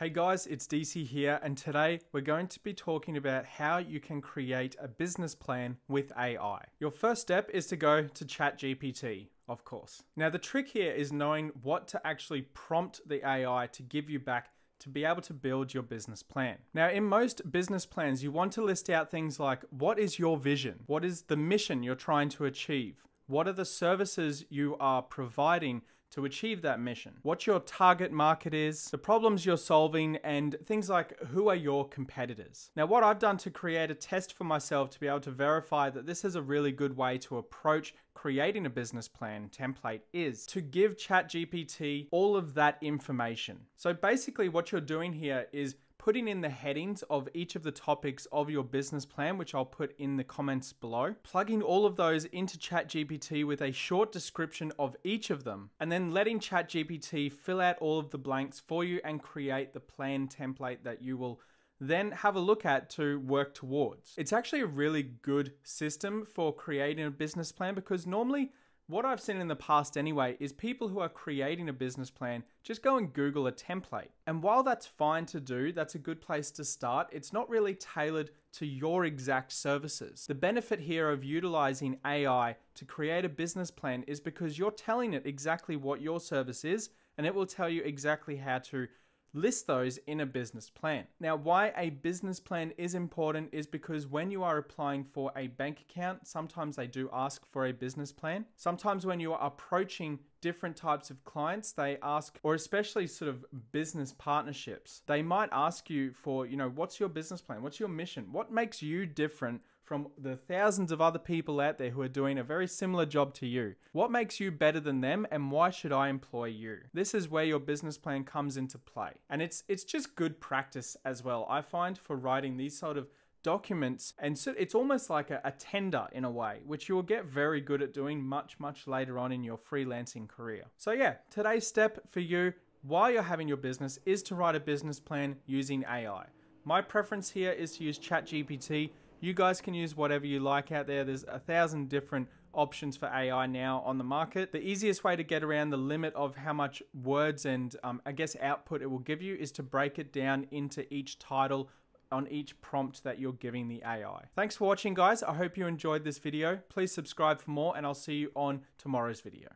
Hey guys, it's DC here, and today we're going to be talking about how you can create a business plan with AI. Your first step is to go to ChatGPT, of course. Now, the trick here is knowing what to actually prompt the AI to give you back to be able to build your business plan. Now, in most business plans, you want to list out things like what is your vision? What is the mission you're trying to achieve? What are the services you are providing to achieve that mission, what your target market is, the problems you're solving, and things like who are your competitors. Now, what I've done to create a test for myself to be able to verify that this is a really good way to approach creating a business plan template is to give ChatGPT all of that information. So basically, what you're doing here is putting in the headings of each of the topics of your business plan, which I'll put in the comments below, plugging all of those into ChatGPT with a short description of each of them, and then letting ChatGPT fill out all of the blanks for you and create the plan template that you will then have a look at to work towards. It's actually a really good system for creating a business plan because normally what I've seen in the past anyway is people who are creating a business plan just go and Google a template. And while that's fine to do, that's a good place to start, it's not really tailored to your exact services. The benefit here of utilizing AI to create a business plan is because you're telling it exactly what your service is and it will tell you exactly how to list those in a business plan. Now, why a business plan is important is because when you are applying for a bank account, sometimes they do ask for a business plan. Sometimes when you are approaching different types of clients, they ask, or especially sort of business partnerships, they might ask you for, you know, what's your business plan? What's your mission? What makes you different from the thousands of other people out there who are doing a very similar job to you. What makes you better than them and why should I employ you? This is where your business plan comes into play. And it's it's just good practice as well. I find for writing these sort of documents and so it's almost like a, a, tender in a way which you will get very good at doing much much later on in your freelancing career so yeah today's step for you while you're having your business is to write a business plan using ai my preference here is to use ChatGPT you guys can use whatever you like out there. There's a thousand different options for AI now on the market. The easiest way to get around the limit of how much words and um, I guess output it will give you is to break it down into each title on each prompt that you're giving the AI. Thanks for watching guys. I hope you enjoyed this video. Please subscribe for more and I'll see you on tomorrow's video.